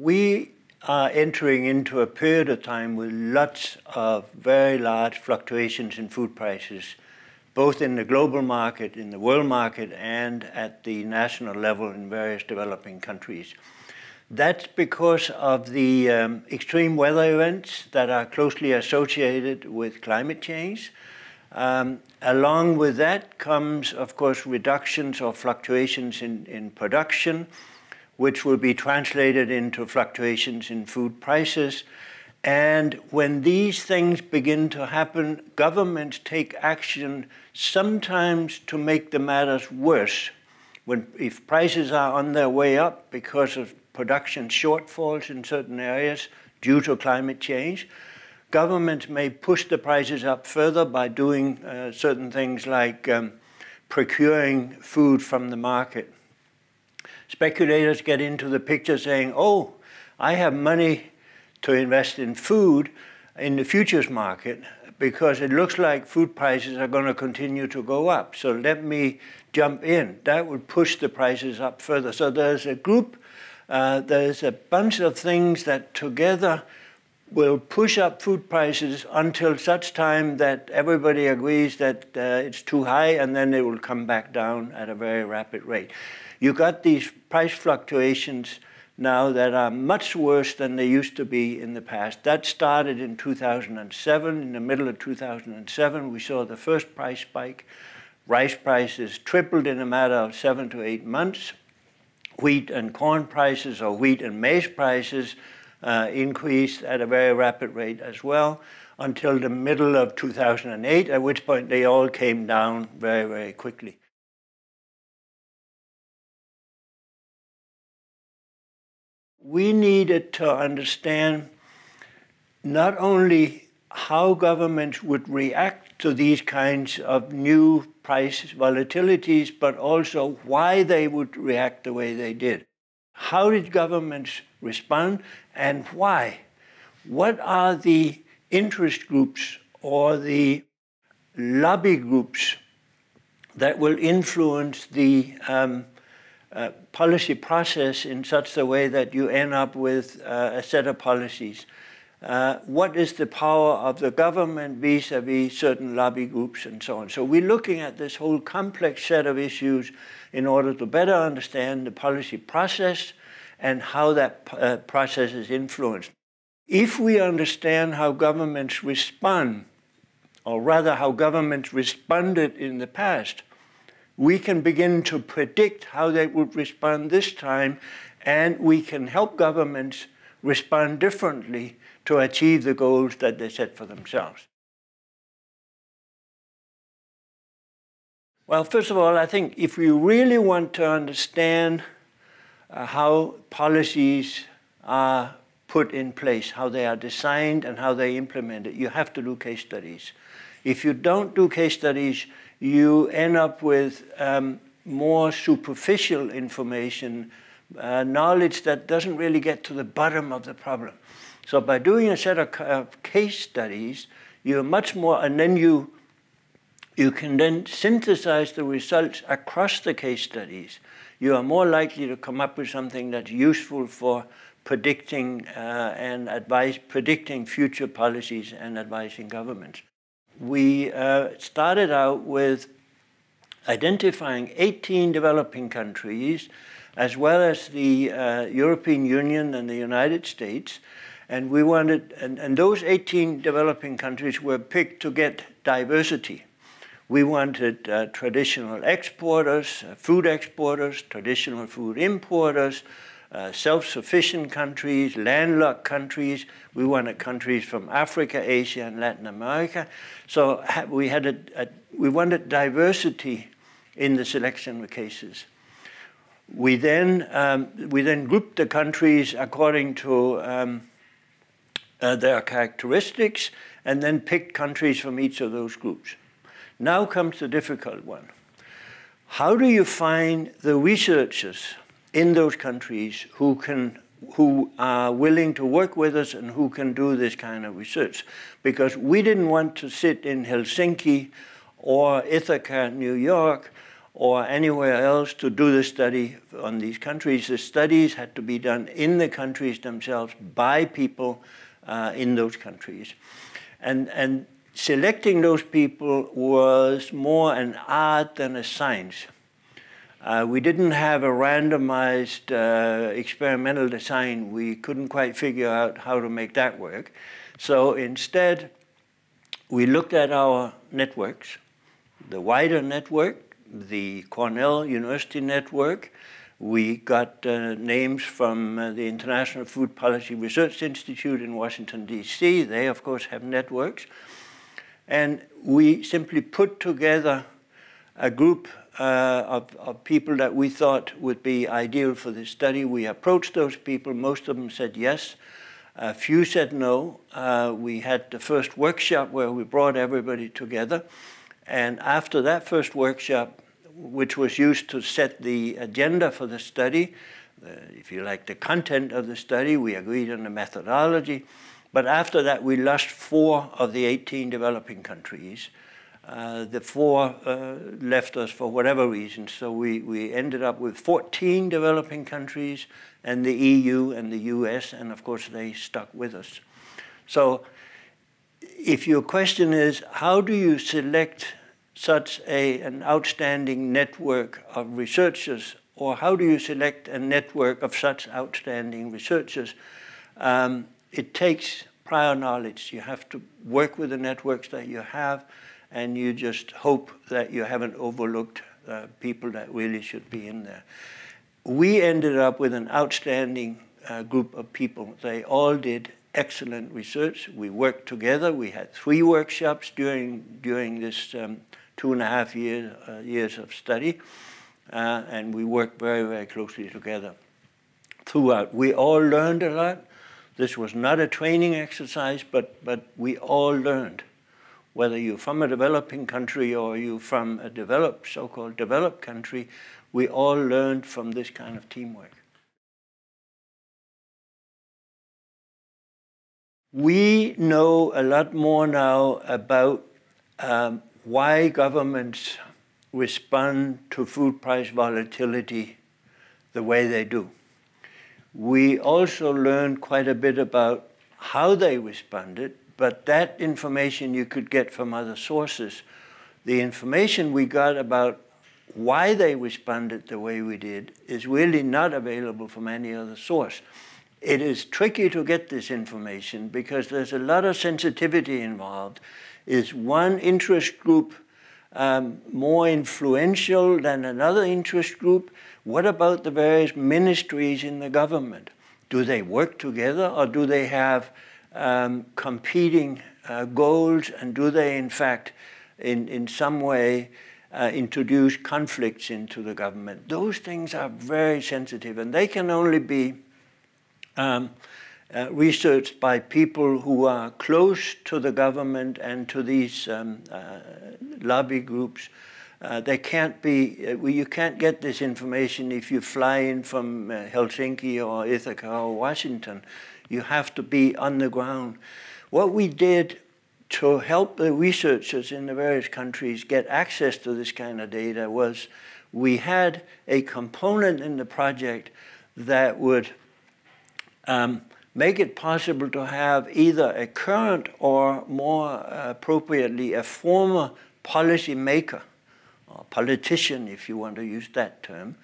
We are entering into a period of time with lots of very large fluctuations in food prices, both in the global market, in the world market, and at the national level in various developing countries. That's because of the um, extreme weather events that are closely associated with climate change. Um, along with that comes, of course, reductions or fluctuations in, in production, which will be translated into fluctuations in food prices. And when these things begin to happen, governments take action sometimes to make the matters worse. When, if prices are on their way up because of production shortfalls in certain areas due to climate change, governments may push the prices up further by doing uh, certain things like um, procuring food from the market speculators get into the picture saying, oh, I have money to invest in food in the futures market because it looks like food prices are going to continue to go up. So let me jump in. That would push the prices up further. So there's a group, uh, there's a bunch of things that together will push up food prices until such time that everybody agrees that uh, it's too high and then it will come back down at a very rapid rate. You got these price fluctuations now that are much worse than they used to be in the past. That started in 2007. In the middle of 2007, we saw the first price spike. Rice prices tripled in a matter of seven to eight months. Wheat and corn prices, or wheat and maize prices, uh, increased at a very rapid rate as well until the middle of 2008, at which point they all came down very, very quickly. We needed to understand not only how governments would react to these kinds of new price volatilities, but also why they would react the way they did. How did governments respond and why? What are the interest groups or the lobby groups that will influence the um, uh, policy process in such a way that you end up with uh, a set of policies. Uh, what is the power of the government vis-a-vis -vis certain lobby groups and so on. So we're looking at this whole complex set of issues in order to better understand the policy process and how that uh, process is influenced. If we understand how governments respond, or rather how governments responded in the past, we can begin to predict how they would respond this time, and we can help governments respond differently to achieve the goals that they set for themselves. Well, first of all, I think if we really want to understand uh, how policies are put in place, how they are designed and how they implement it, you have to do case studies. If you don't do case studies, you end up with um, more superficial information, uh, knowledge that doesn't really get to the bottom of the problem. So by doing a set of uh, case studies, you're much more, and then you, you can then synthesize the results across the case studies. You are more likely to come up with something that's useful for predicting uh, and advice, predicting future policies and advising governments we uh, started out with identifying 18 developing countries, as well as the uh, European Union and the United States. And we wanted, and, and those 18 developing countries were picked to get diversity. We wanted uh, traditional exporters, uh, food exporters, traditional food importers, uh, self-sufficient countries, landlocked countries. We wanted countries from Africa, Asia, and Latin America. So we had a, a, we wanted diversity in the selection of cases. We then um, we then grouped the countries according to um, uh, their characteristics, and then picked countries from each of those groups. Now comes the difficult one. How do you find the researchers in those countries who can who are willing to work with us and who can do this kind of research. Because we didn't want to sit in Helsinki or Ithaca, New York, or anywhere else to do the study on these countries. The studies had to be done in the countries themselves by people uh, in those countries. And, and selecting those people was more an art than a science. Uh, we didn't have a randomized uh, experimental design. We couldn't quite figure out how to make that work. So instead, we looked at our networks, the WIDER network, the Cornell University network. We got uh, names from uh, the International Food Policy Research Institute in Washington, D.C. They, of course, have networks. And we simply put together a group uh, of, of, people that we thought would be ideal for this study. We approached those people. Most of them said yes. A few said no. Uh, we had the first workshop where we brought everybody together. And after that first workshop, which was used to set the agenda for the study, uh, if you like, the content of the study, we agreed on the methodology. But after that, we lost four of the 18 developing countries. Uh, the four uh, left us for whatever reason. So we, we ended up with 14 developing countries and the EU and the US, and of course they stuck with us. So if your question is, how do you select such a, an outstanding network of researchers, or how do you select a network of such outstanding researchers? Um, it takes prior knowledge. You have to work with the networks that you have and you just hope that you haven't overlooked uh, people that really should be in there. We ended up with an outstanding uh, group of people. They all did excellent research. We worked together. We had three workshops during, during this um, two and a half year, uh, years of study, uh, and we worked very, very closely together throughout. We all learned a lot. This was not a training exercise, but, but we all learned whether you're from a developing country or you're from a developed, so-called developed country, we all learned from this kind of teamwork. We know a lot more now about um, why governments respond to food price volatility the way they do. We also learned quite a bit about how they responded but that information you could get from other sources. The information we got about why they responded the way we did is really not available from any other source. It is tricky to get this information because there's a lot of sensitivity involved. Is one interest group um, more influential than another interest group? What about the various ministries in the government? Do they work together or do they have um, competing uh, goals and do they in fact in, in some way uh, introduce conflicts into the government. Those things are very sensitive and they can only be um, uh, researched by people who are close to the government and to these um, uh, lobby groups. Uh, they can't be, uh, you can't get this information if you fly in from Helsinki or Ithaca or Washington. You have to be on the ground. What we did to help the researchers in the various countries get access to this kind of data was we had a component in the project that would um, make it possible to have either a current or more appropriately a former policy maker politician, if you want to use that term,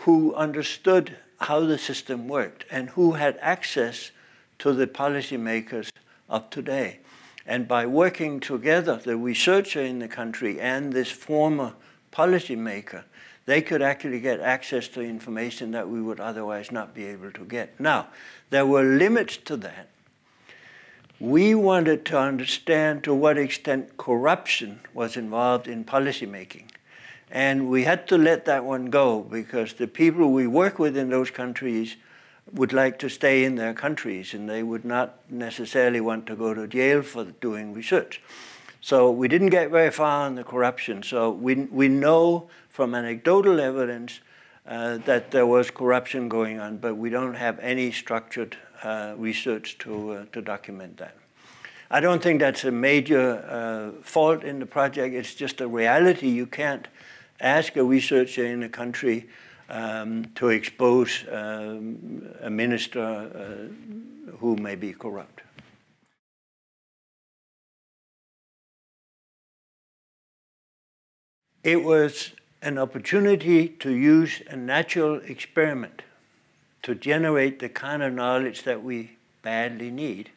who understood how the system worked and who had access to the policymakers of today. And by working together, the researcher in the country and this former policymaker, they could actually get access to information that we would otherwise not be able to get. Now, there were limits to that. We wanted to understand to what extent corruption was involved in policymaking. And we had to let that one go because the people we work with in those countries would like to stay in their countries and they would not necessarily want to go to jail for doing research. So we didn't get very far on the corruption. So we, we know from anecdotal evidence uh, that there was corruption going on, but we don't have any structured research to, uh, to document that. I don't think that's a major uh, fault in the project. It's just a reality. You can't ask a researcher in a country um, to expose um, a minister uh, who may be corrupt. It was an opportunity to use a natural experiment to generate the kind of knowledge that we badly need.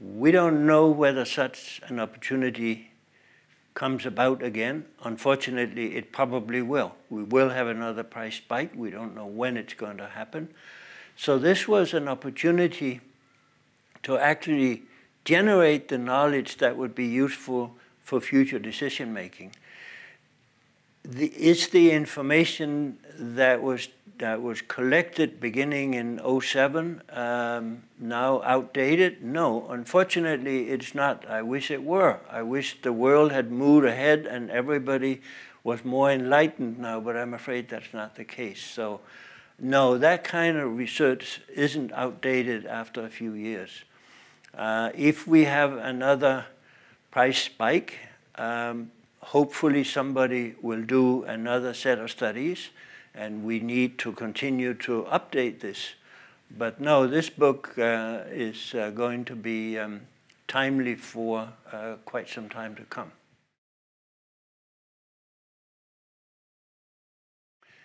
We don't know whether such an opportunity comes about again. Unfortunately, it probably will. We will have another price spike. We don't know when it's going to happen. So this was an opportunity to actually generate the knowledge that would be useful for future decision making the, is the information that was that was collected beginning in 07 um, now outdated? No, unfortunately it's not. I wish it were. I wish the world had moved ahead and everybody was more enlightened now, but I'm afraid that's not the case. So no, that kind of research isn't outdated after a few years. Uh, if we have another price spike, um, hopefully somebody will do another set of studies and we need to continue to update this. But no, this book uh, is uh, going to be um, timely for uh, quite some time to come.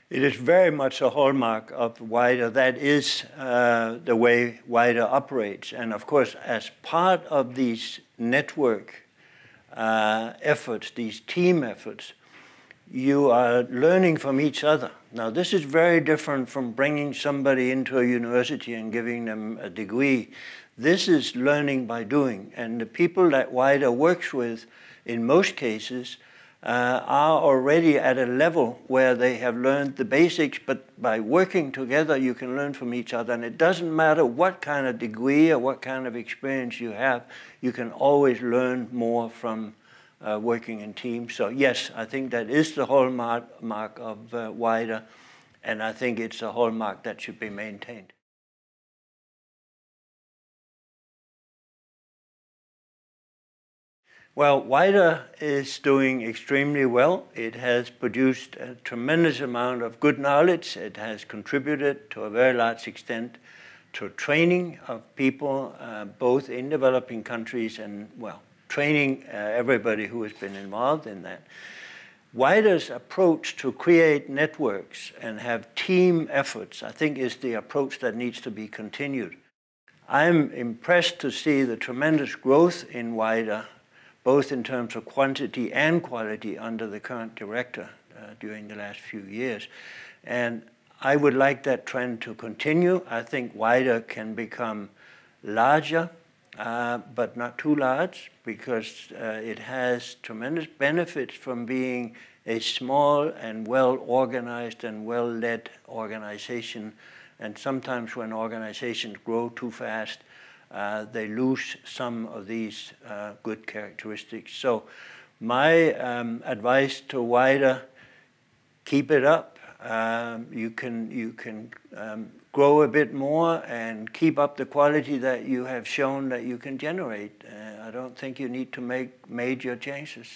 It is very much a hallmark of WIDER. That is uh, the way WIDER operates. And of course, as part of these network uh, efforts, these team efforts, you are learning from each other. Now, this is very different from bringing somebody into a university and giving them a degree. This is learning by doing. And the people that WIDER works with, in most cases, uh, are already at a level where they have learned the basics, but by working together, you can learn from each other. And it doesn't matter what kind of degree or what kind of experience you have, you can always learn more from uh, working in teams. So yes, I think that is the hallmark mark of uh, WIDER, and I think it's a hallmark that should be maintained. Well, WIDER is doing extremely well. It has produced a tremendous amount of good knowledge. It has contributed to a very large extent to training of people, uh, both in developing countries and, well, training uh, everybody who has been involved in that. WIDER's approach to create networks and have team efforts, I think, is the approach that needs to be continued. I'm impressed to see the tremendous growth in WIDER both in terms of quantity and quality under the current director uh, during the last few years. And I would like that trend to continue. I think WIDER can become larger, uh, but not too large, because uh, it has tremendous benefits from being a small and well-organized and well-led organization. And sometimes when organizations grow too fast, uh, they lose some of these uh, good characteristics. So my um, advice to WIDER, keep it up. Um, you can, you can um, grow a bit more and keep up the quality that you have shown that you can generate. Uh, I don't think you need to make major changes.